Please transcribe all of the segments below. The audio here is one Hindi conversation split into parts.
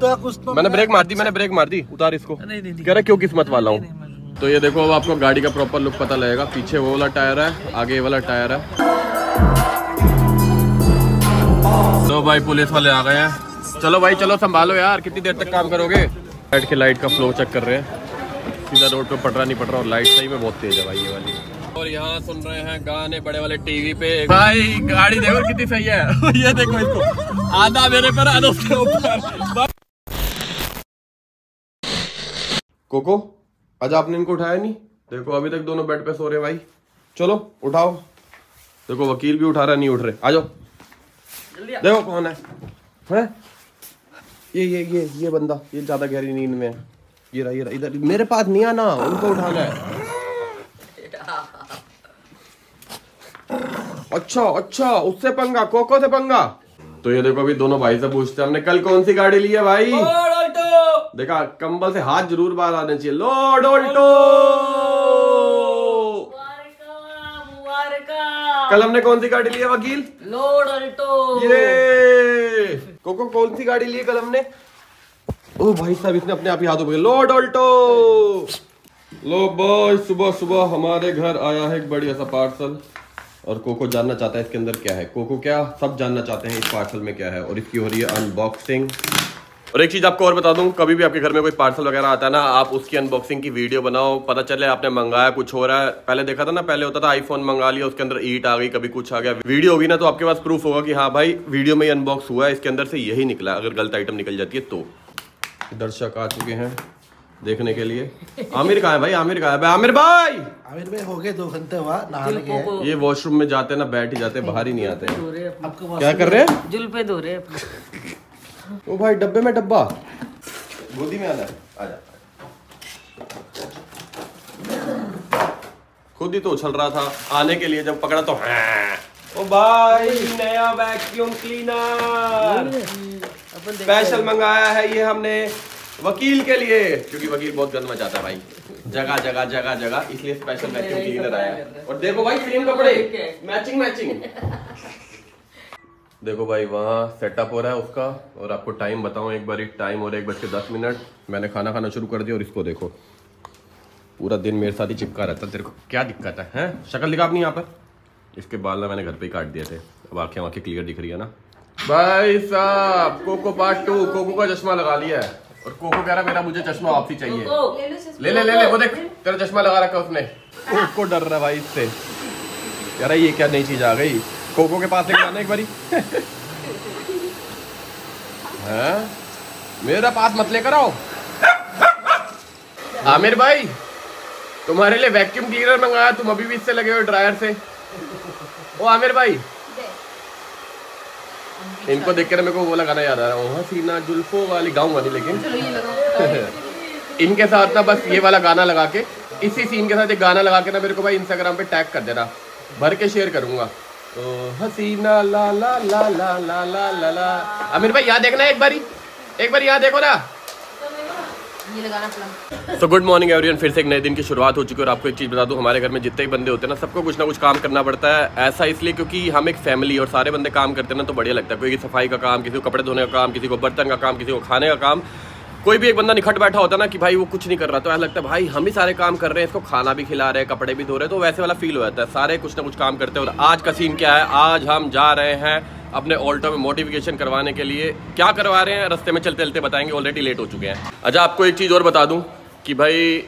तो कुछ तो मैंने ब्रेक मार दी मैंने ब्रेक मार दी। उतार इसको। नहीं नहीं कह रहा क्यों किस्मत वाला हूँ? तो ये देखो अब आपको गाड़ी का प्रॉपर लुक पता लगेगा। पीछे वो वाला टायर है आगे ये वाला टायर है। तो भाई पुलिस वाले आ गए हैं। चलो भाई चलो संभालो यार। कितनी देर तक काम करोगे? लाइट के लाइट का फ्लो चेक कर रहे हैं। सीधा रोड पे पट रहा नहीं पट रहा और लाइट सही में बहुत तेज है भाई ये वाली। और यहाँ सुन रहे हैं गाने बड़े वाले टीवी पे। भाई गाड़ी देखो कितनी सही है। ये देखो इसको। आधा मेरे पर आधा उसके ऊपर। कोको आज आपने इनको उठाया नहीं। देखो अभी तक दोनों बेड पे सो रहे हैं भाई। चलो उठाओ। देखो वकील भी उठा रहा नहीं उठ रहे। आ जाओ। देखो कौन है। हैं? ये ये ये ये बंदा ये ज़्यादा गहरी नींद में है। ये रहा ये रहा इधर मेरे पास नहीं आना उनको उठाना है। अच्छा अच्छा उससे पंगा कोको से पंगा। तो ये देखो अभी दोनों भाई से पूछते हैं हमने कल कौन सी गाड़ी ली है भाई? देखा कंबल से हाथ ज़रूर बाहर आने चाहिए। Lord Alto! कल हमने कौन सी गाड़ी ली है वकील? लोड अल्टो ये! कोको कौन सी गाड़ी ली है कल हमने? ओ भाई साहब इसने अपने आप ही हाथों में लोड ऑल्टो! लो बॉय सुबह सुबह हमारे घर आया है एक बढ़िया सा पार्सल। और कोको जानना चाहता है इसके अंदर क्या है? कोको क्या? सब जानना चाहते हैं इस पार्सल में क्या है। और इसकी हो रही है अनबॉक्सिंग और एक चीज़ आपको और बता दूँ कभी भी आपके घर में कोई पार्सल वगैरह आता है ना आप उसकी अनबॉक्सिंग की वीडियो बनाओ पता चले आपने मंगाया कुछ हो रहा है। पहले देखा था ना पहले होता था आईफोन मंगा लिया उसके अंदर ईट आ गई कभी कुछ आ गया। वीडियो होगी ना तो आपके पास प्रूफ होगा कि हाँ भाई वीडियो में अनबॉक्स हुआ है इसके अंदर से यही निकला अगर गलत आइटम निकल जाती है तो। दर्शक आ चुके हैं देखने के लिए। आमिर कहा है भाई? आमिर कहा है? भाई आमिर भाई! आमिर भाई हो गए दो घंटे हुआ नहाने के ये वॉशरूम में जाते हैं ना बैठ ही जाते हैं बाहर ही नहीं आते हैं। हैं क्या कर रहे हैं? जुल पे धो रहे हैं अपने। ओ भाई डब्बे में डब्बा? गोदी में आना है। आजा खुद ही तो उछल रहा था आने के लिए जब पकड़ा तो हाँ। ओ भाई नया वैक्यूम क्लीनर स्पेशल मंगाया है ये हमने वकील के लिए। क्योंकि वकील बहुत गंद मचाता है भाई। जगह जगह जगह जगह इसलिए स्पेशल वैक्यूम क्लीनर आया और देखो भाई सेम कपड़े। मैचिंग मैचिंग देखो भाई वहाँ सेटअप हो रहा है उसका और आपको टाइम बताऊँ एक बार एक टाइम हो रहा है एक बज के दस मिनट। मैंने खाना खाना शुरू कर दिया और इसको देखो। पूरा दिन मेरे साथ ही चिपका रहता है। तेरे को क्या दिक्कत है हैं? शक्ल दिखा अपनी यहाँ पर। इसके बाल ना मैंने घर पे ही काट दिए थे। अब आँखें आँखें क्लियर दिख रही है ना। भाई साहब कोको पार्ट टू कोको का चश्मा लगा लिया है। और कोको कह रहा मेरा मुझे चश्मा वापसी चाहिए। ले ले ले ले वो देख तेरा चश्मा लगा रखा उसने। कोको डर रहा है भाई इससे। यार ये क्या नई चीज़ आ गई? कोको के पास लेके जाना एक बारी। हैं? मेरा पास मत लेकर आओ। आमिर भाई तुम्हारे लिए वैक्यूम क्लीनर मंगाया तुम अभी भी इससे लगे हो ड्रायर से। ओ आमिर भाई इनको देख कर मेरे को वो लगाना याद आ रहा है। हसीना जुल्फो वाली गाऊँगा नहीं लेकिन। इनके साथ ना बस ये वाला गाना लगा के इसी सीन के साथ एक गाना लगा के ना मेरे को भाई इंस्टाग्राम पे टैग कर देना। भर के शेयर करूँगा। तो हसीना ला ला ला ला ला ला ला ला। आमिर भाई यहाँ देखना एक बारी। एक बार यहाँ देखो ना। तो गुड मॉर्निंग एवरीवन फिर से एक नए दिन की शुरुआत हो चुकी है और आपको एक चीज़ बता दूँ हमारे घर में जितने भी बंदे होते हैं ना सबको कुछ ना कुछ काम करना पड़ता है। ऐसा इसलिए क्योंकि हम एक फैमिली और सारे बंदे काम करते हैं ना तो बढ़िया लगता है। कोई सफ़ाई का काम किसी को कपड़े धोने का काम किसी को बर्तन का काम किसी को खाने का काम। कोई भी एक बंदा निखट बैठा होता ना कि भाई वो कुछ नहीं कर रहा तो ऐसा लगता है, भाई, हम ही सारे काम कर रहे हैं, इसको खाना भी खिला रहे हैं, कपड़े भी धो रहे हैं तो वैसे वाला फील हो जाता है। सारे कुछ ना कुछ काम करते हैं और आज का सीन क्या है? आज हम जा रहे हैं अपने ऑल्टो में मोटिफिकेशन करवाने के लिए। क्या करवा रहे हैं? रास्ते में चलते चलते बताएँगे ऑलरेडी लेट हो चुके हैं। अच्छा आपको एक चीज़ और बता दूँ कि भाई,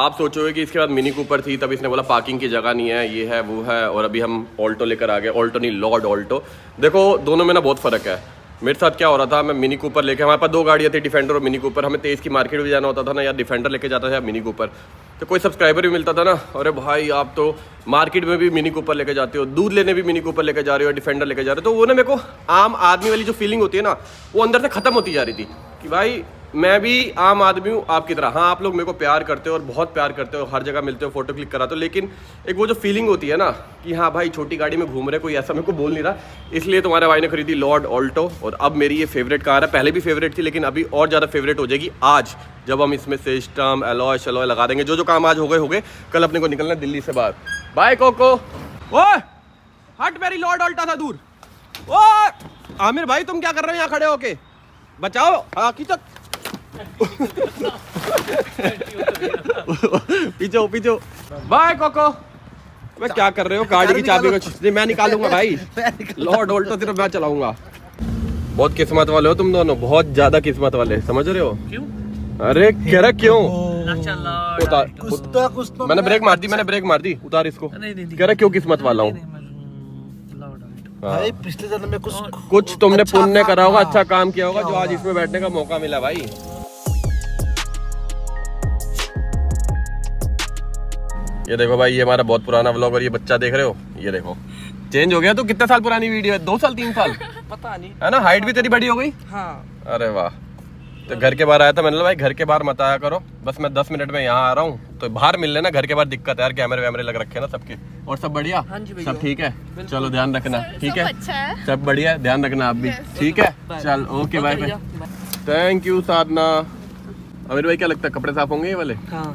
आप सोचोगे कि इसके बाद मिनी कूपर थी, तब इसने बोला पार्किंग की जगह नहीं है, ये है, वो है, और अभी हम ऑल्टो लेकर आ गए ऑल्टो नहीं लॉर्ड ऑल्टो देखो, दोनों में ना बहुत फ़र्क है। मेरे साथ क्या हो रहा था? मैं मिनी कूपर लेके हमारे पास दो गाड़ियाँ थी डिफेंडर और मिनी कूपर हमें तेज़ की मार्केट भी जाना होता था ना, या डिफेंडर लेके जाता था या मिनी कूपर तो कोई सब्सक्राइबर भी मिलता था ना, अरे भाई आप तो मार्केट में भी मिनी कूपर लेके जाते हो, दूध लेने भी मिनी कूपर लेके जा रहे हो डिफेंडर लेके जा रहे हो तो वो ना मेरे को आम आदमी वाली जो फीलिंग होती है ना, वो अंदर से ख़त्म होती जा रही थी कि भाई मैं भी आम आदमी हूँ आपकी तरह। हाँ आप लोग मेरे को प्यार करते हो और बहुत प्यार करते हो, हर जगह मिलते हो फ़ोटो क्लिक कराते हो, लेकिन एक वो जो फीलिंग होती है ना कि हाँ भाई छोटी गाड़ी में घूम रहे, कोई ऐसा मेरे को बोल नहीं रहा। इसलिए तुम्हारे भाई ने खरीदी लॉर्ड ऑल्टो और अब मेरी ये फेवरेट कार है। पहले भी फेवरेट थी, लेकिन अभी और ज़्यादा फेवरेट हो जाएगी आज। जब हम इसमें सिस्टम एलॉय शलॉय लगा देंगे। जो जो काम आज हो गए हो गए कल अपने को निकलना है दिल्ली से बाहर। बाय कोको ओए हट मेरी लॉर्ड ऑल्टा था दूर। ओ आमिर भाई तुम क्या कर रहे हो यहाँ खड़े होके? बचाओ हाँ खींचो पीछे पीछे बाय कोको मैं क्या कर रहे हो? गाड़ी की चाबी को नहीं मैं निकालूँगा भाई। लॉर्ड ऑल्टो सिर्फ़ मैं चलाऊँगा। बहुत किस्मत वाले हो तुम दोनों बहुत ज़्यादा किस्मत वाले समझ रहे हो? क्यों? अरे कह रहा क्यों? उतार। कुछ तो कुछ तो मैंने ब्रेक मार दी मैंने ब्रेक मार दी। उतार इसको। नहीं नहीं कह रहा क्यों किस्मत वाला हूँ? भाई पिछले जन्म में कुछ कुछ तुमने अच्छा पुण्य करा होगा अच्छा काम किया होगा जो आज इसमें बैठने का मौका मिला भाई। ये देखो भाई ये हमारा बहुत पुराना व्लॉग और ये बच्चा देख रहे हो? ये देखो। चेंज हो गया तो कितने साल पुरानी वीडियो है? दो साल तीन साल? पता नहीं। है ना? हाइट भी तेरी बड़ी हो गई? हाँ। अरे वाह। तो घर के बाहर आया था मैंने भाई घर के बाहर मत आया करो। बस मैं दस मिनट में यहाँ आ रहा हूँ। तो बाहर मिल लेना घर के बाहर दिक्कत है यार कैमरे वैमरे लग रखे ना सबके। और सब बढ़िया? हाँ जी सब ठीक है? चलो ध्यान रखना ठीक है? अच्छा है। सब बढ़िया है? ध्यान रखना आप भी ठीक है? चल okay bye bye thank you Sadhana. अमीर भाई क्या लगता है कपड़े साफ़ होंगे ये वाले? हाँ।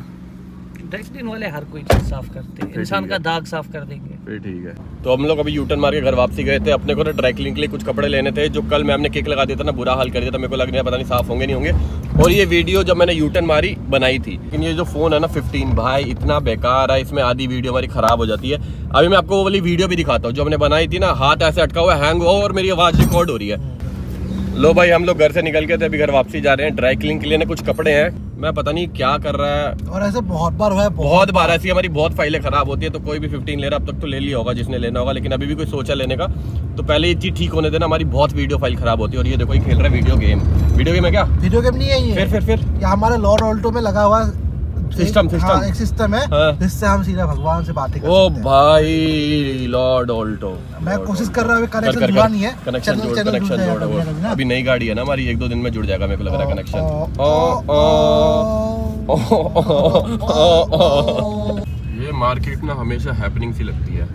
ड्राई वाले हर कोई चीज़ साफ़ करते हैं। इंसान का दाग साफ़ कर देंगे। फिर ठीक है। तो हम लोग अभी यूटर्न मार के घर वापसी गए थे। अपने को ना ड्राई क्लीन के लिए कुछ कपड़े लेने थे जो कल मैम ने किक लगा दिया था ना बुरा हाल कर दिया था। मेरे को लग रहा पता नहीं साफ़ होंगे नहीं होंगे। और ये वीडियो जब मैंने यूटर्न मारी बनाई थी। लेकिन ये जो फ़ोन है ना 15 भाई इतना बेकार है। इसमें आधी वीडियो हमारी खराब हो जाती है। अभी मैं आपको वो वाली वीडियो भी दिखाता हूँ। जो हमने बनाई थी ना हाथ ऐसे अटका हुआ हैंग हुआ और मेरी आवाज़ रिकॉर्ड हो रही है। लो भाई हम लोग घर से निकल के थे अभी घर वापसी जा रहे हैं। ड्राई क्लीन के लिए ना कुछ कपड़े हैं। मैं पता नहीं क्या कर रहा है। और ऐसे बहुत बार हुआ है बहुत बहुत बार ऐसी हमारी बहुत फाइलें खराब होती है तो कोई भी 15 ले रहा अब तक तो ले लिया होगा जिसने लेना होगा लेकिन अभी भी कोई सोचा लेने का। तो पहले ये चीज़ ठीक होने देना हमारी बहुत वीडियो फ़ाइल खराब होती है और ये देखो ये खेल रहा है वीडियो गेम वीडियो गेम है क्या? वीडियो गेम नहीं है ये। फिर फिर फिर। हमारे लॉर्ड ऑल्टो में लगा हुआ एक- system। हाँ, एक सिस्टम है हाँ। जिससे हम सीधा भगवान से बातें ओ भाई लॉर्ड ऑल्टो मैं कोशिश कर रहा हूँ कनेक्शन जुड़ा नहीं है कनेक्शन जोड़ कनेक्शन जोड़। अभी नई गाड़ी है ना हमारी एक दो दिन में जुड़ जाएगा मेरे को लग रहा है कनेक्शन ओ, ओ, ओ, ये मार्केट ना हमेशा हैपनिंग सी लगती है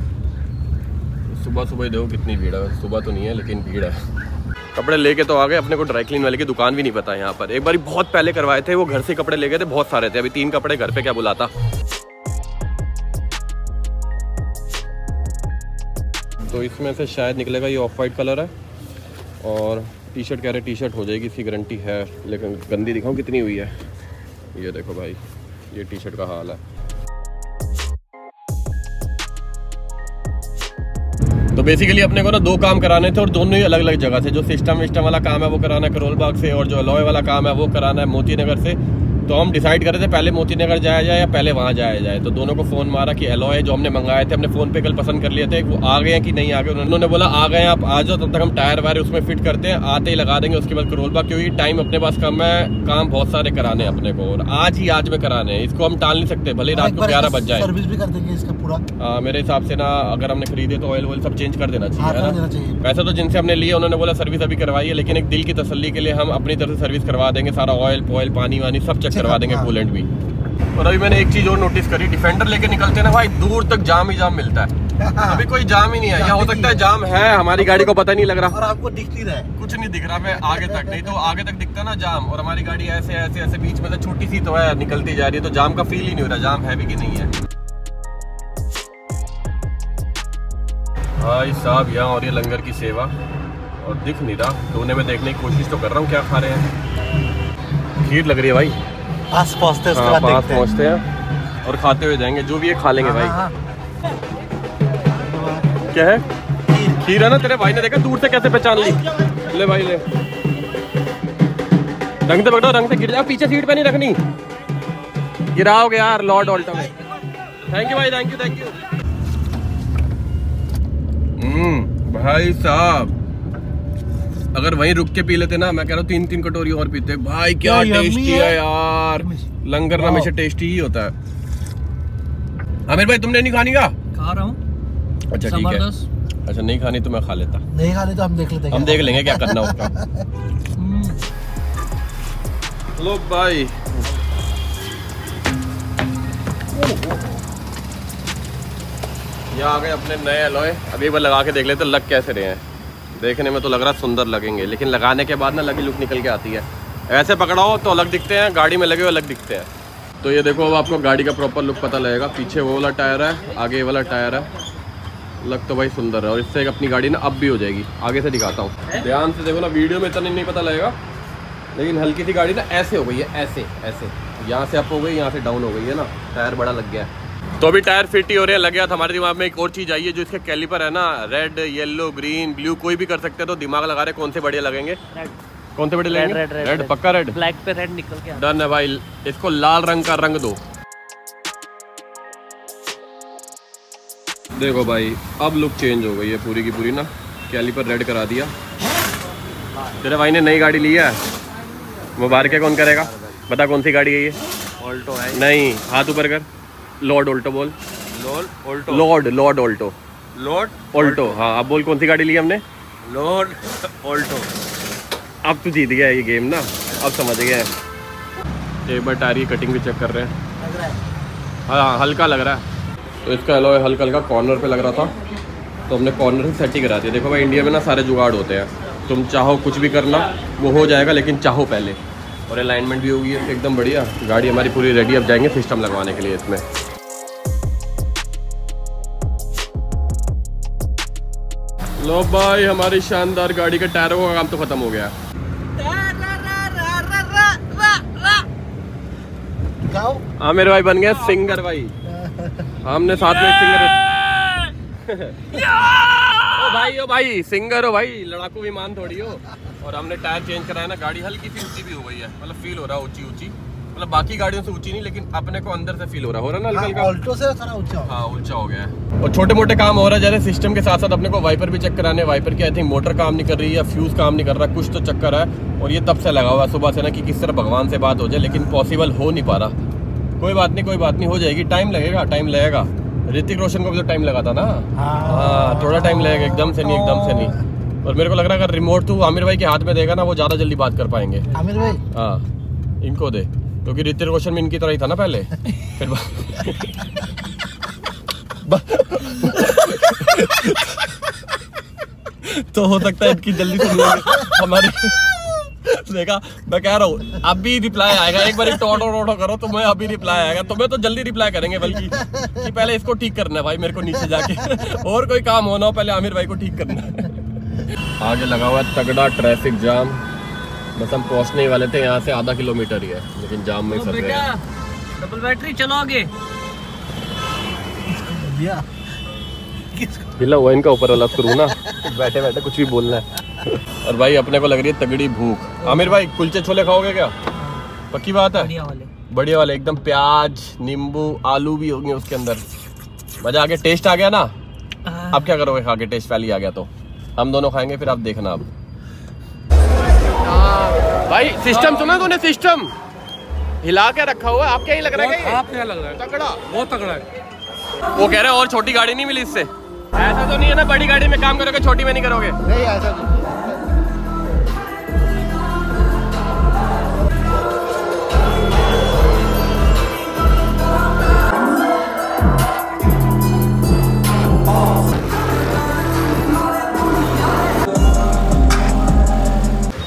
सुबह सुबह देखो कितनी भीड़ है सुबह तो नहीं है लेकिन भीड़ है कपड़े लेके तो आ गए, अपने को ड्राई क्लीन वाले की दुकान भी नहीं पता यहाँ पर। एक बार बहुत पहले करवाए थे, वो घर से कपड़े ले गए थे, बहुत सारे थे। अभी तीन कपड़े घर पे क्या बुलाता? तो इसमें से शायद निकलेगा ये ऑफ़ वाइट कलर है और टी शर्ट कह रहे टी शर्ट हो जाएगी, इसकी गारंटी है, लेकिन गंदी दिखाऊँ कितनी हुई है। ये देखो भाई, ये टी शर्ट का हाल है। तो बेसिकली अपने को ना दो काम कराने थे और दोनों ही अलग अलग जगह से जो सिस्टम विस्टम वाला काम है, वो कराना है करोल बाग से और जो अलॉय वाला काम है, वो कराना है मोती नगर से। तो हम डिसाइड कर रहे थे पहले मोती नगर जाया जाए या पहले वहाँ जाया जाए। तो दोनों को फ़ोन मारा कि अलॉय जो हमने मंगाए थे हमने फ़ोन पे कल पसंद कर लिए थे वो आ गए हैं कि नहीं आ गए? उन्होंने बोला आ गए हैं आप आ जाओ तब तक हम टायर वायर उसमें फिट करते हैं आते ही लगा देंगे उसके बाद करोल बाग क्योंकि टाइम अपने पास कम है काम बहुत सारे कराने हैं अपने को और आज ही आज में कराने हैं। इसको हम टाल नहीं सकते भले रात को ग्यारह बज जाए। सर्विस भी कर देंगे इसका पूरा। हाँ, मेरे हिसाब से ना अगर हमने खरीदे तो ऑयल वॉयल सब चेंज कर देना हाँ चाहिए चाहिए। पैसे तो जिनसे हमने लिए उन्होंने बोला सर्विस अभी करवाई है लेकिन एक दिल की तसली के लिए हम अपनी तरफ़ से सर्विस करवा देंगे सारा ऑयल पॉयल पानी वानी सब चेक करवा देंगे हाँ। कूलेंट भी। और अभी मैंने एक चीज़ और नोटिस करी डिफेंडर लेके निकलते ना भाई दूर तक जाम ही जाम मिलता है। अभी कोई जाम ही नहीं है या हो सकता है जाम है हमारी गाड़ी को पता नहीं लग रहा। और आपको दिख नहीं रहा है। कुछ नहीं दिख रहा मैं आगे तक नहीं तो आगे तक दिखता ना जाम और हमारी गाड़ी ऐसे ऐसे ऐसे बीच में छोटी सी तो है निकलती जा रही है तो जाम का फील ही नहीं हो रहा जाम है भी कि नहीं है। भाई साहब यहाँ और ये लंगर की सेवा और दिख नहीं रहा कोने में देखने की कोशिश तो कर रहा हूँ क्या खा रहे हैं। खीर लग रही है भाई। पास पहुँचते हैं उसके हाँ बाद पास हैं। पहुँचते हैं और खाते हुए जाएँगे जो भी है खा लेंगे भाई। हाँ, क्या है? खीर है ना तेरे? भाई ने देखा दूर से कैसे पहचान ली? ले भाई ले। रंग से पकड़ो रंग से गिर जाओ पीछे सीट पे नहीं रखनी। गिराओगे यार लॉर्ड ऑल्टो में। थैंक यू भाई थैंक यू थैंक यू भाई साहब। अगर वहीं रुक के पी लेते ना मैं कह रहा हूँ तीन तीन कटोरी और पीते। भाई क्या क्या टेस्टी है। यार। लंगर ना हमेशा टेस्टी ही होता है। आमिर भाई तुमने नहीं खानी का खा रहा हूँ। अच्छा ठीक है। अच्छा नहीं खानी तो मैं खा लेता। नहीं खाने तो हम देख लेते हैं हम देख लेंगे क्या करना उसका हम्म, लो भाई। ये आ गए अपने नए अलॉय अभी बार लगा के देख लेते लग कैसे रहे हैं। देखने में तो लग रहा है सुंदर लगेंगे, लेकिन लगाने के बाद ना लगी लुक निकल के आती है। ऐसे पकड़ाओ तो अलग दिखते हैं, गाड़ी में लगे हुए अलग दिखते हैं। तो ये देखो, अब आपको गाड़ी का प्रॉपर लुक पता लगेगा। पीछे वो वाला टायर है, आगे वाला टायर है। लग तो भाई सुंदर है, और इससे एक अपनी गाड़ी ना अब भी हो जाएगी। आगे से दिखाता हूँ। ध्यान से देखो ना, वीडियो में इतना नहीं पता लगेगा, लेकिन हल्की सी गाड़ी ना ऐसे हो गई है, ऐसे ऐसे। यहाँ से अप हो गई, यहाँ से डाउन हो गई है ना। टायर बड़ा लग गया है। तो अभी टायर फिट ही हो रहे हैं लग गया था हमारे दिमाग में एक और चीज़ आई है जो इसके कैलिपर है ना रेड येलो ग्रीन ब्लू कोई भी कर सकते हैं तो दिमाग लगा रहे कौन से बढ़िया लगेंगे। कौन से बढ़िया लगेंगे? रेड रेड रेड पक्का रेड ब्लैक पे रेड निकल के डन है। भाई इसको लाल रंग का रंग दो। देखो भाई अब लुक चेंज हो गई है पूरी की पूरी ना कैलिपर रेड करा दिया। तेरे भाई ने नई गाड़ी ली है? मुबारक कौन करेगा? बता कौन सी गाड़ी है ये? ऑल्टो है नहीं हाथ ऊपर कर। लॉर्ड ऑल्टो बोल। Lord Alto lord lord Alto lord Alto हाँ अब बोल कौन सी गाड़ी ली हमने? लोड ऑल्टो अब तो जीत गया ये गेम ना। अब समझ गया है एक बार टायर की कटिंग भी चेक कर रहे हैं। लग हाँ। हल्का लग रहा है। तो इसका एलॉय हल्का हल्का कॉर्नर पे लग रहा था। तो हमने कॉर्नर से सेट ही करा दिया देखो भाई इंडिया में ना सारे जुगाड़ होते हैं। तुम चाहो कुछ भी करना वो हो जाएगा लेकिन चाहो पहले। और अलाइनमेंट भी होगी है एकदम बढ़िया। गाड़ी हमारी पूरी रेडी अब जाएँगे सिस्टम लगवाने के लिए इसमें। लो भाई हमारी शानदार गाड़ी के टायरों का काम तो खत्म हो गया। गाओ। हाँ मेरे भाई बन गए सिंगर भाई। हमने साथ में सिंगर ओ भाई ओ भाई सिंगर हो भाई लड़ाकू विमान थोड़ी हो। और हमने टायर चेंज कराया ना गाड़ी हल्की सी ऊँची भी हो गई है। मतलब फील हो रहा है ऊँची ऊँची मतलब बाकी गाड़ियों से ऊँची नहीं लेकिन अपने को अंदर से फील हो रहा हो। रहा ना हल्का ऑल्टो से थोड़ा ऊँचा हाँ ऊँचा हो गया है। और छोटे मोटे काम हो रहा है जैसे सिस्टम के साथ साथ अपने को वाइपर भी चेक कराने वाइपर की आई थिंक मोटर काम नहीं कर रही है या फ्यूज काम नहीं कर रहा कुछ तो चक्कर है। और ये तब से लगा हुआ है सुबह से ना कि किस तरह भगवान से बात हो जाए लेकिन पॉसिबल हो नहीं पा रहा। कोई बात नहीं कोई बात नहीं हो जाएगी। टाइम लगेगा टाइम लगेगा। ऋतिक रोशन को भी तो टाइम लगा था ना? हाँ। थोड़ा टाइम लगेगा एकदम से नहीं एकदम से नहीं। और मेरे को लग रहा है अगर रिमोट तू आमिर भाई के हाथ में देगा ना वो ज़्यादा जल्दी बात कर पाएँगे। आमिर भाई? हाँ इनको दे। क्योंकि ऋतिक रोशन भी इनकी तरह ही था ना पहले। फिर तो हो सकता है इनकी जल्दी लेंगे हमारी देखा, मैं कह रहा हूँ, अभी रिप्लाई आएगा। एक बार टोटो टोटो करो तो मैं अभी रिप्लाई आएगा। तुम्हें तो जल्दी रिप्लाई करेंगे, बल्कि कि पहले इसको ठीक करना है भाई, मेरे को नीचे जाके। और कोई काम होना हो, पहले आमिर भाई को ठीक करना है। आगे लगा हुआ है तगड़ा ट्रैफ़िक जाम बस हम पहुँचने ही वाले थे यहाँ से आधा किलोमीटर ही है लेकिन जाम में ही फंस गए डबल बैटरी चलो आगे। हिला हुआ इनका ऊपर वाला स्क्रू ना। बैठे बैठे कुछ भी बोलना है। और भाई अपने को लग रही है तगड़ी भूख। आमिर भाई कुलचे छोले खाओगे क्या? पक्की बात है? बढ़िया वाले। बढ़िया वाले एकदम प्याज नींबू आलू भी होंगे उसके अंदर। मज़ा आ गया टेस्ट आ गया ना? अब क्या करोगे खा के टेस्ट पहले आ गया तो। हम दोनों खाएँगे फिर आप देखना अब। भाई सिस्टम सुना तूने सिस्टम हिला के रखा हुआ है आप क्या ही लग रहा है आप क्या लग रहा है। तगड़ा। बहुत तगड़ा है। वो कह रहे हैं और छोटी गाड़ी नहीं मिली इससे। ऐसा तो नहीं है ना बड़ी गाड़ी में काम करोगे छोटी में नहीं करोगे। नहीं ऐसा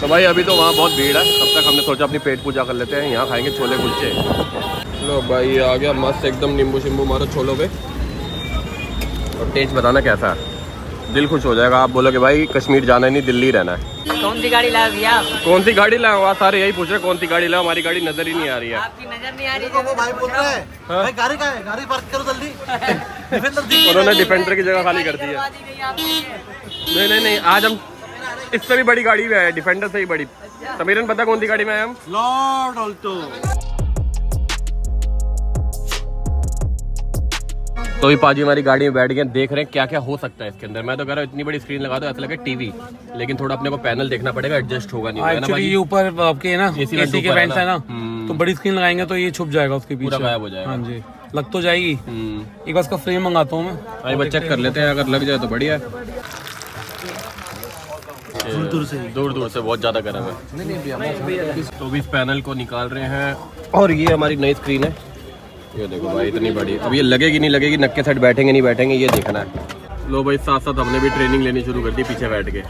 भाई अभी तो वहाँ बहुत भीड़ है। तब तक हमने सोचा अपनी पेट पूजा कर लेते हैं। यहाँ खाएँगे छोले कुलचे। लो भाई आ गया मस्त एकदम नींबू शिम्बू मारो छोलों पे। और टेस्ट बताना कैसा है? दिल खुश हो जाएगा। आप बोलोगे भाई कश्मीर जाना है नहीं दिल्ली रहना है। कौन सी गाड़ी लाया भैया? कौन सी गाड़ी लाओ? वहाँ सारे यही पूछ रहे कौन सी गाड़ी लाओ? हमारी गाड़ी नज़र ही नहीं आ रही है। आपकी नज़र नहीं आ रही। देखो वो भाई बोल रहे हैं हाँ। गाड़ी है? गाड़ी पार्क करो जल्दी। उन्होंने डिफेंडर की जगह खाली कर दी है। नहीं नहीं नहीं आज हम इससे भी बड़ी गाड़ी में आए डिफेंडर से ही बड़ी। समीरन पता कौन सी गाड़ी में आए हम? लॉर्ड ऑल्टो तो भी पाजी हमारी गाड़ी में बैठ गए देख रहे हैं क्या क्या हो सकता है इसके अंदर। मैं तो कह रहा हूँ इतनी बड़ी स्क्रीन लगा दो ऐसा लगे टीवी लेकिन थोड़ा अपने को पैनल देखना पड़ेगा एडजस्ट होगा नहीं होगा ना ये ऊपर आपके ना? एसी के है ना। हम्म। तो बड़ी स्क्रीन लगाएँगे तो ये छुप जाएगा उसके पीछे। गायब हो जाएगा। हाँ जी। लग तो जाएगी। हम्म। एक बार इसका फ्रेम मंगाता हूँ मैं। चेक कर लेते हैं अगर लग जाए तो बढ़िया है। दूर दूर से। दूर दूर से बहुत ज़्यादा गर्म है। तो भी इस पैनल को निकाल रहे हैं। और ये हमारी नई स्क्रीन है। ये देखो भाई इतनी बड़ी। अब ये लगेगी नहीं लगेगी नक्के साइड बैठेंगे नहीं बैठेंगे ये देखना है। लो भाई साथ साथ हमने भी ट्रेनिंग लेनी शुरू कर दी पीछे बैठ के।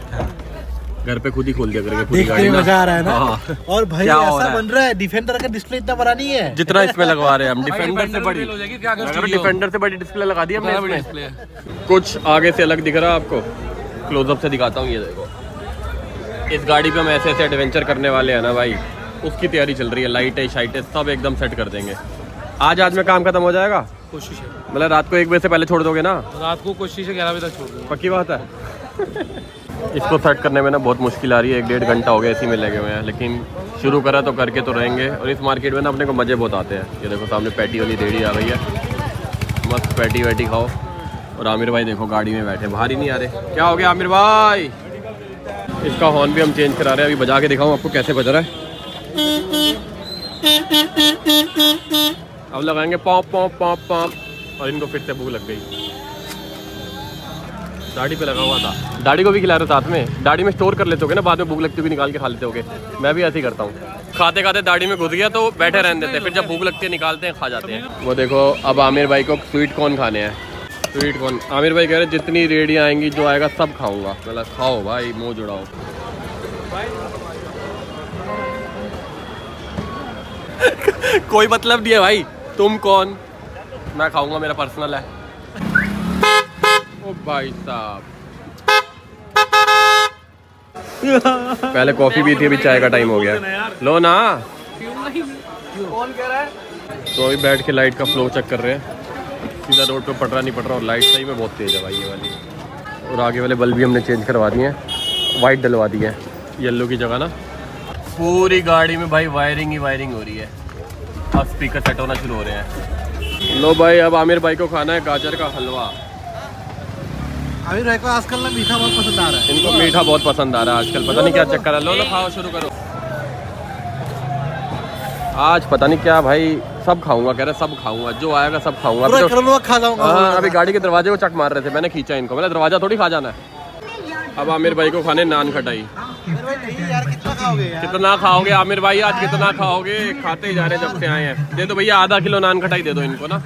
घर पे खुद ही खोल दिया करेंगे पूरी गाड़ी ही ना। मज़ा आ रहा है ना? हाँ। और भाई ऐसा रहा बन रहा है डिफेंडर का डिस्प्ले इतना बड़ा नहीं है। जितना इसमें लगवा रहे हैं हम डिफेंडर से बड़ी। हो अगर डिफेंडर से बड़ी डिस्प्ले लगा दी हमने है। कुछ आगे से अलग दिख रहा है आपको? क्लोजअप से दिखाता हूँ ये देखो। इस गाड़ी पे हम ऐसे ऐसे एडवेंचर करने वाले हैं ना भाई। उसकी तैयारी चल रही है लाइटें शाइटें सब एकदम सेट कर देंगे। आज आज में काम खत्म हो जाएगा? कोशिश है। मतलब रात को एक बजे से पहले छोड़ दोगे ना? रात को कोशिश है ग्यारह बजे तक छोड़ दूँगा पक्की बात है? इसको सेट करने में ना बहुत मुश्किल आ रही है एक डेढ़ घंटा हो गया इसी में लगे हुए हैं। लेकिन शुरू करा तो करके तो रहेंगे। और इस मार्केट में ना अपने को मज़े बहुत आते हैं। ये देखो सामने पैटी वाली रेडी आ गई है। मस्त पैटी वैटी खाओ। और आमिर भाई देखो गाड़ी में बैठे, बाहर ही नहीं आ रहे। क्या हो गया आमिर भाई? इसका हॉर्न भी हम चेंज करा रहे हैं, अभी बजा के दिखाऊँ आपको कैसे बज रहा है। अब लगाएँगे पॉप पॉप पॉप पॉप और इनको फिर से भूख लग गई। दाढ़ी पे लगा हुआ था। दाढ़ी को भी खिला रहे साथ में? दाढ़ी में स्टोर कर लेते होगे ना, बाद में भूख लगती हुई निकाल के खा लेते होगे। मैं भी ऐसे ही करता हूँ। खाते खाते दाढ़ी में घुस गया तो बैठे रहने देते फिर जब भूख लगती है निकालते हैं, खा जाते हैं। वो देखो, अब आमिर भाई को स्वीट कॉर्न खाने हैं? स्वीट कॉर्न आमिर भाई कह रहे जितनी रेडियाँ आएँगी जो आएगा सब खाऊँगा। मतलब खाओ भाई मुँह जुड़ाओ। कोई मतलब नहीं है भाई। तुम कौन? मैं खाऊँगा मेरा पर्सनल है। ओ भाई साहब। पहले कॉफ़ी भी थी अभी चाय का टाइम हो गया। लो ना। कौन कह रहा है तो अभी बैठ के लाइट का फ्लो चेक कर रहे हैं। सीधा रोड पे पड़ रहा नहीं पड़ रहा और लाइट सही में बहुत तेज़ है भाई ये वाली। और आगे वाले बल्ब भी हमने चेंज करवा दिए हैं। वाइट डलवा दिए हैं। येलो की जगह ना। पूरी गाड़ी में भाई वायरिंग ही वायरिंग हो रही है। अब स्पीकर सेट होना शुरू हो रहे हैं। लो भाई अब आमिर भाई को खाना है गाजर का हलवा। आमिर भाई को आजकल ना मीठा बहुत पसंद आ रहा है। इनको मीठा बहुत पसंद आ रहा है आजकल। पता नहीं क्या चक्कर है। लो लो खाओ शुरू करो। आज पता नहीं क्या भाई सब खाऊँगा कह रहे सब खाऊँगा जो आएगा सब खाऊँगा। अभी तो- खा जाऊँगा हाँ अभी गाड़ी के दरवाजे को चक मार रहे थे मैंने खींचा इनको। मैंने दरवाज़ा थोड़ी खा जाना है। अब आमिर भाई को खाने नान खटाई। कितना खाओगे आमिर भाई? आज कितना खाओगे? खाते ही जा रहे जब से आए हैं। दे दो भैया आधा किलो नान खटाई दे दो इनको ना।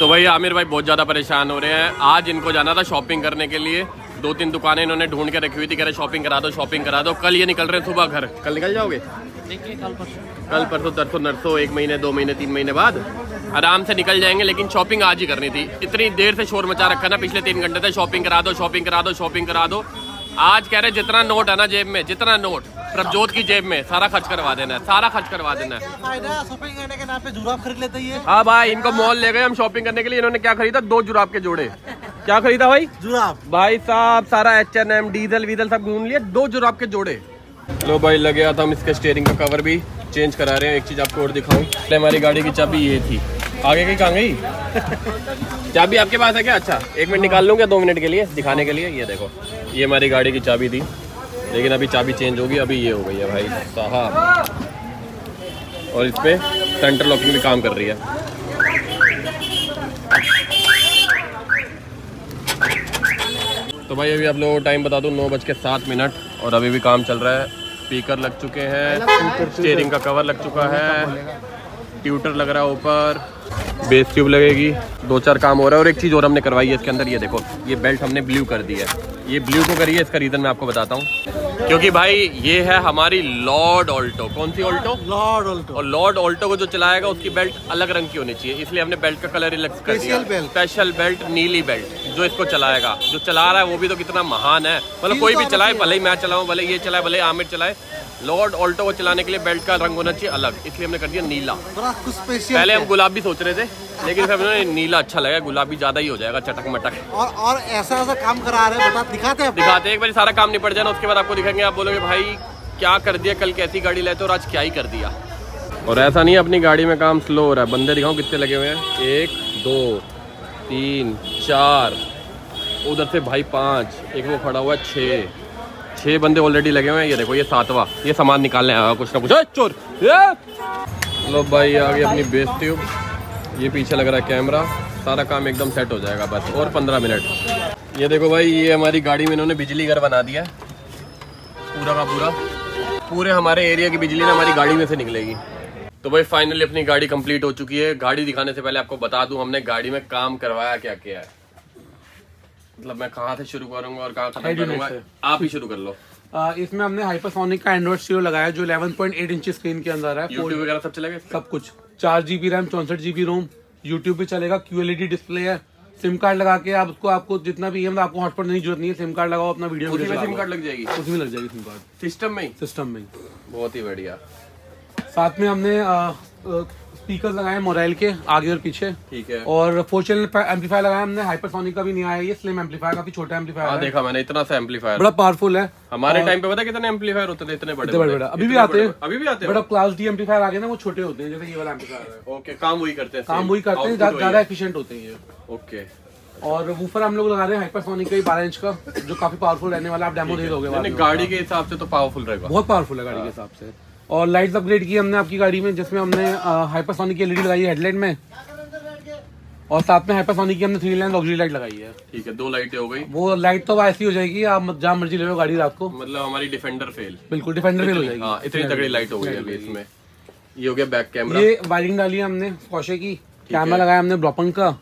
तो भाई आमिर भाई बहुत ज़्यादा परेशान हो रहे हैं। आज इनको जाना था शॉपिंग करने के लिए। दो तीन दुकानें इन्होंने ढूंढ के रखी हुई थी कह रहे शॉपिंग करा दो शॉपिंग करा दो। कल ये निकल रहे हैं सुबह घर। कल निकल जाओगे? देखिए कल परसों। कल परसों तरसों नरसों एक महीने दो महीने तीन महीने बाद आराम से निकल जाएँगे लेकिन शॉपिंग आज ही करनी थी। इतनी देर से शोर मचा रखा ना पिछले तीन घंटे से शॉपिंग करा दो शॉपिंग करा दो शॉपिंग करा दो। आज कह रहे जितना नोट है ना जेब में जितना नोट प्रभजोत की जेब में सारा खर्च करवा देना है सारा खर्च करवा देना है। शॉपिंग करने के नाम पे जुराब खरीद लेते ही है हाँ भाई इनको मॉल ले गए हम शॉपिंग करने के लिए इन्होंने क्या खरीदा? दो जुराब के जोड़े। क्या खरीदा भाई? जुराब। भाई साहब सारा एच एन एम डीजल वीजल सब ढूंढ लिए दो जुराब के जोड़े। लो भाई लगे आता हम इसके स्टेयरिंग का कवर भी चेंज करा रहे हैं। एक चीज़ आपको और दिखाऊँ पहले हमारी गाड़ी की चाबी ये थी। आगे की कहाँ गई? चाबी आपके पास है क्या? अच्छा एक मिनट निकाल लूँ क्या दो मिनट के लिए दिखाने के लिए। ये देखो ये हमारी गाड़ी की चाबी थी। लेकिन अभी चाबी चेंज होगी अभी ये हो गई है भाई। साहब। और इस पे सेंटर लॉकिंग भी काम कर रही है। तो भाई अभी आप लोगों को टाइम बता दूँ नौ बज के सात मिनट और अभी भी काम चल रहा है। स्पीकर लग चुके हैं। स्टेयरिंग का कवर लग चुका है। ट्यूटर लग रहा है ऊपर। बेस ट्यूब लगेगी। दो चार काम हो रहा है और एक चीज़ और हमने करवाई है इसके अंदर ये देखो ये बेल्ट हमने ब्लू कर दी है। ये ब्लू को करिए इसका रीज़न मैं आपको बताता हूँ। क्योंकि भाई ये है हमारी लॉर्ड ऑल्टो कौन सी ऑल्टो लॉर्ड ऑल्टो और लॉर्ड ऑल्टो को जो चलाएगा उसकी बेल्ट अलग रंग की होनी चाहिए। इसलिए हमने बेल्ट का कलर अलग कर दिया। स्पेशल बेल्ट नीली बेल्ट जो इसको चलाएगा। जो चला रहा है वो भी तो कितना महान है। मतलब कोई भी चलाए भले ही मैं चलाऊं भले ये चलाए भले आमिर चलाए लॉर्ड ऑल्टो को चलाने के लिए बेल्ट का रंग होना चाहिए अलग। इसलिए हमने कर दिया नीला। कुछ स्पेशल पहले हम गुलाबी सोच रहे थे लेकिन फिर हमने नीला अच्छा लगा गुलाबी ज़्यादा ही हो जाएगा चटक मटक और और ऐसा ऐसा काम करा रहे हैं बता दिखाते हैं दिखाते हैं, एक बार सारा काम निपट जाना, उसके बाद आपको दिखाएँगे। आप बोलोगे, भाई, क्या कर दिया, कल कैसी गाड़ी थे और आज क्या ही कर दिया? और ऐसा नहीं है, अपनी गाड़ी में काम स्लो हो रहा है। बंदे दिखाऊँ कितने लगे हुए हैं। एक, दो, तीन, चार, उधर से भाई पाँच, एक वो खड़ा हुआ है, छः। छः बंदे ऑलरेडी लगे हुए हैं। ये देखो, ये सातवा, ये सामान निकालने आया कुछ ना कुछ। चोर! लो भाई, आ गई अपनी बेस ट्यूब। ये पीछे लग रहा है कैमरा। सारा काम एकदम सेट हो जाएगा, बस। और पंद्रह मिनट। ये देखो भाई ये हमारी गाड़ी में इन्होंने बिजली घर बना दिया। है पूरा का पूरा। पूरे हमारे एरिया की बिजली ना हमारी गाड़ी में से निकलेगी। तो भाई फाइनली अपनी गाड़ी कंप्लीट हो चुकी है। गाड़ी दिखाने से पहले आपको बता दूँ हमने गाड़ी में काम करवाया क्या क्या है। मतलब मैं कहाँ से शुरू करूँगा और कहाँ खत्म करूँगा आप ही शुरू कर लो। आ, इसमें हमने हाइपरसोनिक का एंड्रॉइड स्टीरियो लगाया जो 11.8 इंच स्क्रीन के अंदर है। यूट्यूब वगैरह सब चलेगा सब कुछ। चार जीबी रैम चौसठ जीबी रोम यूट्यूब भी चलेगा क्यूएलईडी डिस्प्ले है। सिम कार्ड लगा के आप उसको आपको जितना भी है मतलब आपको हॉटस्पॉट नहीं ज़रूरत नहीं है। सिम कार्ड लगाओ अपना वीडियो उसी में सिम कार्ड लग जाएगी। उसी में लग जाएगी सिम कार्ड। सिस्टम में सिस्टम में बहुत ही बढ़िया। साथ में हमने स्पीकर लगाए हैं मोराइल के आगे और पीछे। ठीक है। और फोर चैनल एम्पलीफायर लगाया हमने हाइपरसोनिक का भी नहीं आया ये स्लिम एम्पलीफायर काफ़ी छोटा हाँ एम्पलीफायर है। देखा मैंने इतना सा एम्पलीफायर बड़ा पावरफुल है। हमारे टाइम पे पता कितने एम्पलीफायर होते थे इतने बड़े बड़े। बड़े। अभी भी आते हैं। अभी भी आते बट हैं। अब क्लास डी एम्पलीफायर आ गए ना वो छोटे होते हैं जैसे ये वाला एम्पलीफायर है। ओके काम वही करते हैं काम वही करते हैं ज़्यादा है। एफिशिएंट होते हैं ये। ओके। और वूफर हम लोग लगा रहे हैं हाइपरसोनिक का ही बारह इंच का जो काफ़ी पावरफुल रहने वाला आप डेमो दे दोगे। गाड़ी के हिसाब से तो पावरफुल रहेगा। बहुत पावरफुल है गाड़ी के हिसाब से। और लाइट्स अपग्रेड की हमने आपकी गाड़ी में जिसमें हमने हाइपरसोनिक की एलईडी लगाई है हेडलाइट में। और साथ में हाइपरसोनिक की हमने थ्री लाइन ऑक्सीजन लाइट लगाई है। ठीक है दो लाइटें हो गई। वो लाइट तो ऐसी हो जाएगी आप जहाँ मर्ज़ी ले लो गाड़ी रात को। मतलब हमारी डिफेंडर फेल बिल्कुल डिफेंडर फेल हो जाएगी। हाँ इतनी तगड़ी लाइट हो गई अभी इसमें। ये हो गया बैक कैमरा ये वायरिंग डाली है हमने स्कॉशे की। कैमरा लगाया हमने ब्लॉपन का।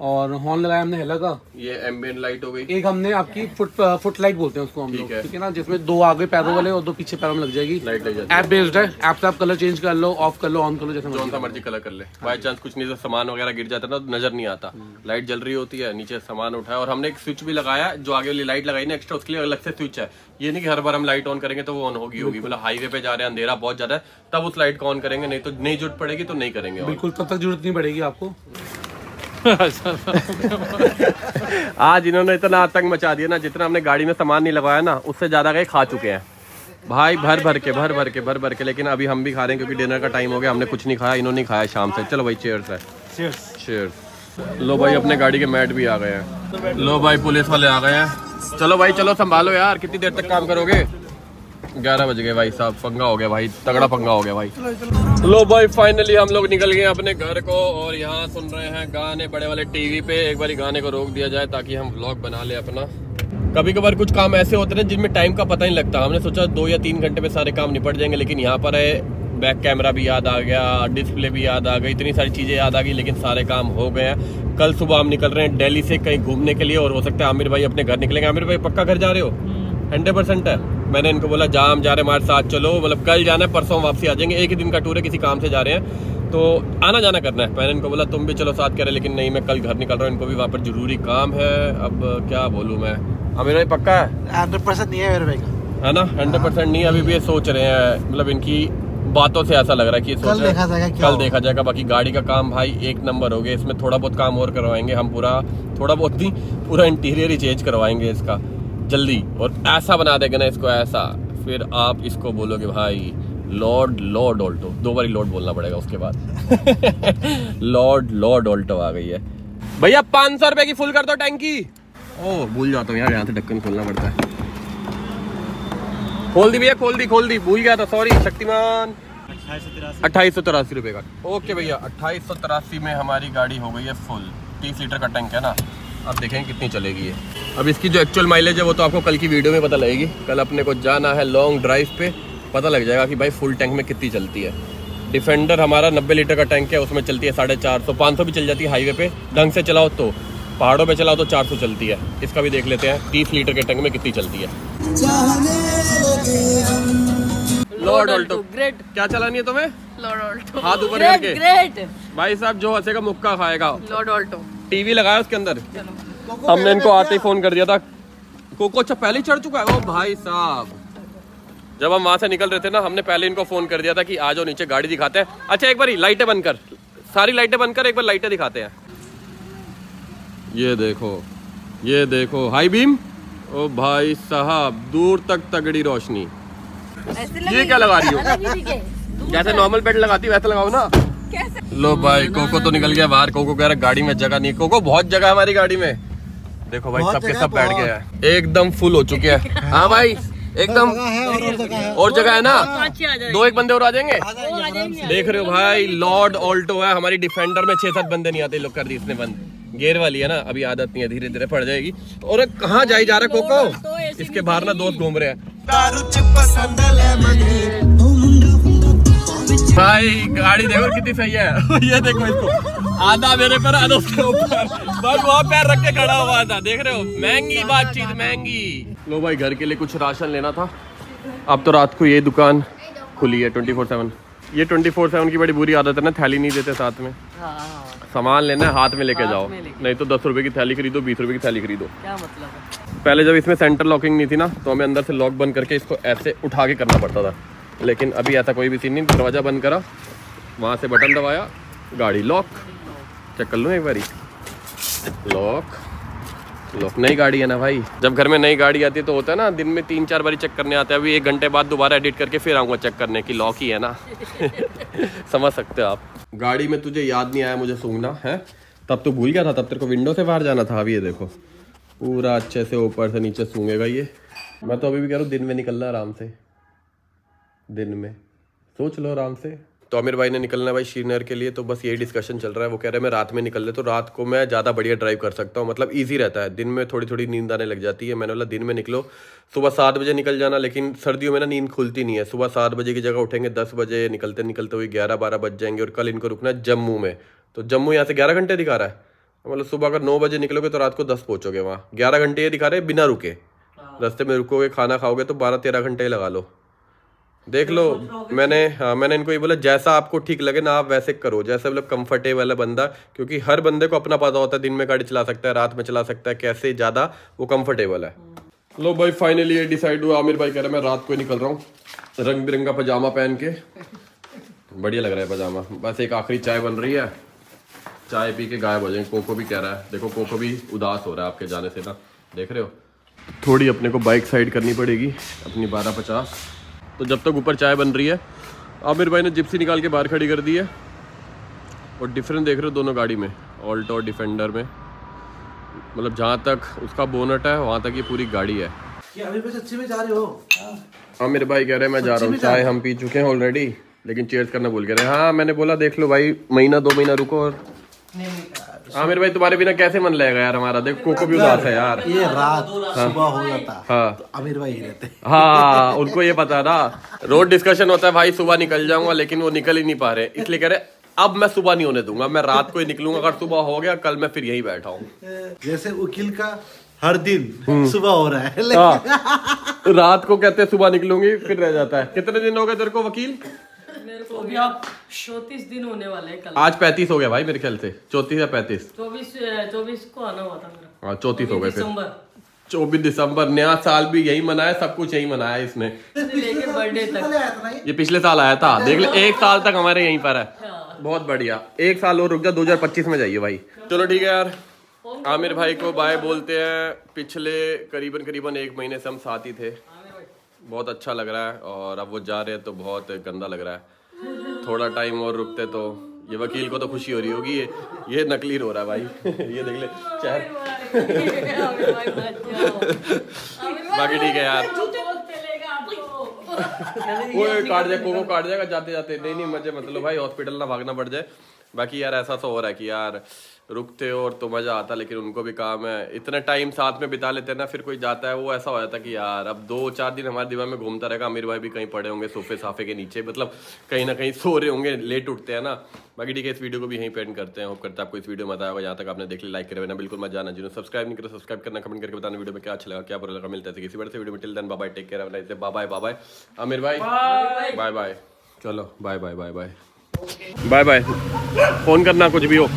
और हॉर्न लगाया हमने हेला का ये एम्बियंट लाइट हो गई। एक हमने आपकी फुट फुट लाइट बोलते हैं उसको हम लोग ठीक है। ना? जिसमें दो आगे पैरों वाले और दो पीछे पैरों में लग जाएगी। लाइट लग जाती ऐप बेस्ड है ऐप से आप कलर चेंज कर लो ऑफ़ कर लो ऑन कर लो जैसे है कौन सा मर्ज़ी कलर कर ले। बाय चांस कुछ तो सामान वगैरह गिर जाता है ना नज़र नहीं आता। लाइट जल रही होती है नीचे सामान उठाया और हमने एक स्विच भी लगाया जो आगे वाली लाइट लगाई ना एक्स्ट्रा उसके लिए अलग से स्विच है। ये नहीं कि हर बार हम लाइट ऑन करेंगे तो वो ऑन होगी होगी। मतलब हाईवे पे जा रहे हैं अंधेरा बहुत ज़्यादा है तब उस लाइट को ऑन करेंगे नहीं तो नहीं ज़रूरत पड़ेगी तो नहीं करेंगे। बिल्कुल तब तक ज़रूरत नहीं पड़ेगी आपको। आज इन्होंने इतना आतंक मचा दिया ना जितना हमने गाड़ी में सामान नहीं लगाया ना उससे ज़्यादा कहीं खा चुके हैं। भाई भर भर के भर भर के भर भर के लेकिन अभी हम भी खा रहे हैं क्योंकि डिनर का टाइम हो गया हमने कुछ नहीं खाया इन्होंने नहीं खाया शाम से। चलो भाई चेयर्स है। चेयर्स लो भाई अपने गाड़ी के मैट भी आ गए हैं। लो भाई पुलिस वाले आ गए हैं। चलो भाई चलो संभालो यार कितनी देर तक काम करोगे? ग्यारह बज गए भाई साहब पंगा हो गया भाई तगड़ा पंगा हो गया भाई। लो भाई फाइनली हम लोग निकल गए अपने घर को और यहाँ सुन रहे हैं गाने बड़े वाले टीवी पे एक बार गाने को रोक दिया जाए ताकि हम व्लॉग बना ले अपना। कभी कभार कुछ काम ऐसे होते हैं जिनमें टाइम का पता नहीं लगता। हमने सोचा दो या तीन घंटे में सारे काम निपट जाएँगे लेकिन यहाँ पर है बैक कैमरा भी याद आ गया डिस्प्ले भी याद आ गई इतनी सारी चीज़ें याद आ गई लेकिन सारे काम हो गए हैं। कल सुबह हम निकल रहे हैं दिल्ली से कहीं घूमने के लिए और हो सकता है आमिर भाई अपने घर निकलेंगे। आमिर भाई पक्का घर जा रहे हो? हंड्रेड परसेंट है? मैंने इनको बोला जहाँ हम जा रहे हैं हमारे साथ चलो। मतलब कल जाना है परसों वापसी आ जाएँगे। एक ही दिन का टूर है किसी काम से जा रहे हैं। तो आना जाना करना है। मैंने इनको बोला तुम भी चलो साथ कह रहे लेकिन नहीं मैं कल घर निकल रहा हूँ इनको भी वहाँ पर ज़रूरी काम है। अब क्या बोलूँ मैं? आमिर भाई पक्का है? हंड्रेड परसेंट नहीं है मेरे भाई का। है ना? हंड्रेड परसेंट नहीं अभी भी ये सोच रहे हैं। मतलब इनकी बातों से ऐसा लग रहा है कि सोच कल देखा जाएगा कल देखा जाएगा। बाकी गाड़ी का काम भाई एक नंबर हो गया। इसमें थोड़ा बहुत काम और करवाएँगे। हम पूरा थोड़ा बहुत नहीं पूरा इंटीरियर ही चेंज करवाएँगे इसका। जल्दी और ऐसा बना देगा ना इसको ऐसा। फिर आप इसको बोलोगे, भाई, लॉर्ड लॉर्ड ऑल्टो। दो बारी लॉर्ड बोलना पड़ेगा उसके बाद। लॉर्ड लॉर्ड ऑल्टो आ गई है। भैया, पाँच सौ रुपए की फुल कर दो टैंकी। ओह भूल जाता हूँ यार, यहाँ से ढक्कन खोलना पड़ता है। खोल दी भैया, खोल दी खोल दी। भूल गया था सॉरी शक्तिमान। अट्ठाईस सौ तिरासी रुपये का। ओके भैया, अट्ठाईस सौ तिरासी में हमारी गाड़ी हो गई है फुल। तीस लीटर का टैंक है ना। अब देखेंगे कितनी चलेगी ये। अब इसकी जो एक्चुअल माइलेज है वो तो आपको कल की वीडियो में पता लगेगी। कल अपने को जाना है लॉन्ग ड्राइव पे पता लग जाएगा कि भाई फुल टैंक में कितनी चलती है। डिफेंडर हमारा नब्बे लीटर का टैंक है उसमें चलती है साढ़े चार सौ पाँच सौ भी चल जाती है हाईवे पे। ढंग से चलाओ तो पहाड़ों पे चलाओ तो चार सौ चलती है। इसका भी देख लेते हैं तीस लीटर के टैंक में कितनी चलती है। लॉर्ड ऑल्टो ग्रेट क्या चलानी है तुम्हें? लॉर्ड ऑल्टो हाथ ऊपर करके। भाई साहब जो हंसेगा मुक्का खाएगा। लॉर्ड ऑल्टो टीवी लगाया उसके अंदर? हमने इनको आते ही फ़ोन कर दिया था। कोको अच्छा पहले चढ़ चुका है। ओ भाई साहब। जब हम वहाँ से निकल रहे थे ना हमने पहले इनको फ़ोन कर दिया था कि आ जाओ नीचे गाड़ी दिखाते हैं। अच्छा एक बार लाइटें बंद कर। सारी लाइटें बंद कर एक बार लाइटें दिखाते हैं। ये देखो ये देखो। हाई बीम ओ भाई साहब दूर तक तगड़ी रोशनी। ये क्या लगा रही हो? जैसे नॉर्मल बेड लगाती वैसे लगाओ ना। लो भाई कोको तो निकल गया बाहर। कोको कह रहा गाड़ी में जगह नहीं कोको बहुत जगह है हमारी गाड़ी में। देखो भाई सबके सब बैठ गया है। एकदम फुल हो चुके हैं। हाँ भाई एकदम। और जगह है जगह है। ना? दो एक बंदे और आ जाएँगे। देख रहे हो भाई लॉर्ड ऑल्टो है। हमारी डिफेंडर में छह सात बंदे नहीं आते लोग कर दी इसने बंद। गेयर वाली है ना अभी आदत नहीं है धीरे धीरे पड़ जाएगी। और कहाँ जाई जा रहा है कोको? इसके बाहर ना दोस्त घूम रहे हैं। भाई गाड़ी देखो कितनी सही है। ये देखो इसको। आधा मेरे पर आधा उसके ऊपर। बस वहाँ पैर रख के खड़ा हुआ था देख रहे हो? महँगी बातचीत महँगी। लो भाई घर के लिए कुछ राशन लेना था। अब तो रात को ये दुकान खुली है ट्वेंटी फोर सेवन ये ट्वेंटी फोर सेवन की बड़ी बुरी आदत है ना थैली नहीं देते साथ में। सामान लेना है हाथ में लेके जाओ। में। नहीं तो दस रुपए की थैली खरीदो बीस रुपए की थैली खरीदो। क्या मतलब है? पहले जब इसमें सेंटर लॉकिंग नहीं थी ना तो हमें अंदर से लॉक बंद करके इसको ऐसे उठा के करना पड़ता था। लेकिन अभी ऐसा कोई भी सीन नहीं, दरवाज़ा बंद करा, वहाँ से बटन दबाया, गाड़ी लॉक चेक कर लूँ एक बारी। लॉक लॉक नई गाड़ी है ना भाई। जब घर में नई गाड़ी आती है तो होता है ना, दिन में तीन चार बारी चेक करने आते हैं। अभी एक घंटे बाद दोबारा एडिट करके फिर आऊँगा चेक करने की लॉक ही है ना। समझ सकते हो आप। गाड़ी में तुझे याद नहीं आया मुझे सूंघना, है? तब तो भूल गया था, तब तेरे को विंडो से बाहर जाना था। अभी ये देखो, पूरा अच्छे से ऊपर से नीचे सूंघेगा ये। मैं तो अभी भी कह रहा हूँ, दिन में निकलना आराम से। दिन में। सोच लो आराम से। तो आमिर भाई ने निकलना है भाई श्रीनगर के लिए तो बस यही डिस्कशन चल रहा है। वो कह रहे हैं मैं रात में निकल ले तो रात को मैं ज़्यादा बढ़िया ड्राइव कर सकता हूँ। मतलब इजी रहता है। दिन में थोड़ी थोड़ी नींद आने लग जाती है। मैंने बोला दिन में निकलो। सुबह सात बजे निकल जाना लेकिन सर्दियों में ना नींद खुलती नहीं है। सुबह सात बजे की जगह उठेंगे दस बजे निकलते निकलते हुए ग्यारह बारह बज जाएँगे और कल इनको रुकना है जम्मू में। तो जम्मू यहाँ से ग्यारह घंटे दिखा रहा है। मतलब सुबह अगर नौ बजे निकलोगे तो रात को दस पहुँचोगे वहाँ। ग्यारह घंटे ये दिखा रहे बिना रुके। रास्ते में रुकोगे खाना खाओगे तो बारह तेरह घंटे लगा लो। देख लो, मैंने हाँ मैंने इनको ये बोला, जैसा आपको ठीक लगे ना, आप वैसे करो, जैसे मतलब कंफर्टेबल है बंदा, क्योंकि हर बंदे को अपना पता होता है, दिन में गाड़ी चला सकता है, रात में चला सकता है, कैसे ज़्यादा वो कंफर्टेबल है। लो भाई फाइनली ये डिसाइड हुआ, आमिर भाई कह रहे मैं रात को ही निकल रहा हूँ रंग बिरंगा पजामा पहन के। बढ़िया लग रहा है पजामा, बस एक आखिरी चाय बन रही है। चाय पी के गायब हो जाएँगे, कोको भी कह रहा है। देखो, कोको भी उदास हो रहा है आपके जाने से ना, देख रहे हो? थोड़ी अपने को बाइक साइड करनी पड़ेगी, अपनी बारह पचास। तो जब तक ऊपर चाय बन रही है आमिर भाई ने जिप्सी निकाल के बाहर खड़ी कर दी है। और डिफरेंस देख रहे हो दोनों गाड़ी में ऑल्टो और डिफेंडर में। मतलब जहाँ तक उसका बोनट है वहाँ तक ये पूरी गाड़ी है। हो? आमिर भाई कह रहे हैं मैं जा रहा हूँ चाय हम पी चुके हैं ऑलरेडी लेकिन चेयर्स करना भूल गए। हाँ मैंने बोला देख लो भाई महीना दो महीना रुको और आमिर भाई तुम्हारे बिना कैसे मन लगेगा यार हमारा? देख कोको भी उदास है यार। ये रात सुबह हो जाता। हाँ। तो अमीर भाई ही रहते। हाँ उनको ये पता ना रोड डिस्कशन होता है भाई सुबह निकल जाऊँगा लेकिन वो निकल ही नहीं पा रहे। इसलिए कह रहे अब मैं सुबह नहीं होने दूँगा मैं रात को ही निकलूँगा। अगर सुबह हो गया कल मैं फिर यही बैठा हूँ। जैसे वकील का हर दिन सुबह हो रहा है। लेकिन हाँ। रात को कहते हैं सुबह निकलूँगी फिर रह जाता है। कितने दिन हो गए तेरे को वकील? मेरे को अभी आप चौतीस दिन होने वाले हैं कल। आज पैंतीस हो गया भाई मेरे ख्याल से। चौतीस या पैंतीस? चौबीस चौबीस को आना हुआ था मेरा। हाँ चौतीस हो गए दिसंबर। चौबीस दिसंबर नया साल भी यही मनाया सब कुछ यही मनाया इसने। लेके बर्थडे तक। ये? पिछले साल आया था। देख ले एक साल तक हमारे यहीं पर है। बहुत बढ़िया। एक साल और रुक जा 2025 में जाइए भाई। चलो ठीक है यार। आमिर भाई को बाय बोलते हैं। पिछले करीबन करीबन एक महीने से हम साथ ही थे। बहुत अच्छा लग रहा है और अब वो जा रहे हैं तो बहुत गंदा लग रहा है। थोड़ा टाइम और रुकते तो ये वकील को तो खुशी हो रही होगी, ये ये नकली रो रहा है भाई। ये देख ले, चार। बाकी ठीक है यार। वो काट जाए कोको काट जाएगा जाते जाते नहीं नहीं मज़े मतलब भाई हॉस्पिटल ना भागना पड़ जाए। बाकी यार ऐसा तो हो रहा है कि यार रुकते हो और तो मज़ा आता लेकिन उनको भी काम है। इतना टाइम साथ में बिता लेते हैं ना फिर कोई जाता है वो ऐसा हो जाता है कि यार अब दो चार दिन हमारे दिमाग में घूमता रहेगा अमीर भाई भी कहीं पड़े होंगे सोफे साफे के नीचे मतलब कहीं ना कहीं सो रहे होंगे लेट उठते हैं ना। बाकी ठीक है इस वीडियो को भी यहीं पे एंड करते हैं। होप करते हैं आपको इस वीडियो में मज़ा आएगा। यहाँ तक आपने देख लिया लाइक करे ना बिल्कुल मज़ा आना जिन्होंने सब्सक्राइब नहीं करा सब्सक्राइब करना कमेंट करके बताना वीडियो में क्या अच्छा लगा क्या बुरा लगा। मिलता है किसी बड़े से वीडियो में। Till then bye take care bye bye bye bye Aamir भाई बाय बाय चलो bye bye bye bye bye bye phone करना कुछ भी हो।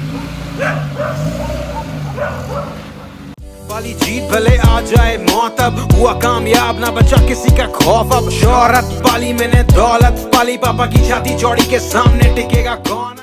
वाली जीत भले आ जाए, मौत अब हुआ कामयाब। ना बचा किसी का खौफ अब। शोहरत पाली मैंने दौलत पाली। पापा की छाती चौड़ी के सामने टिकेगा कौन?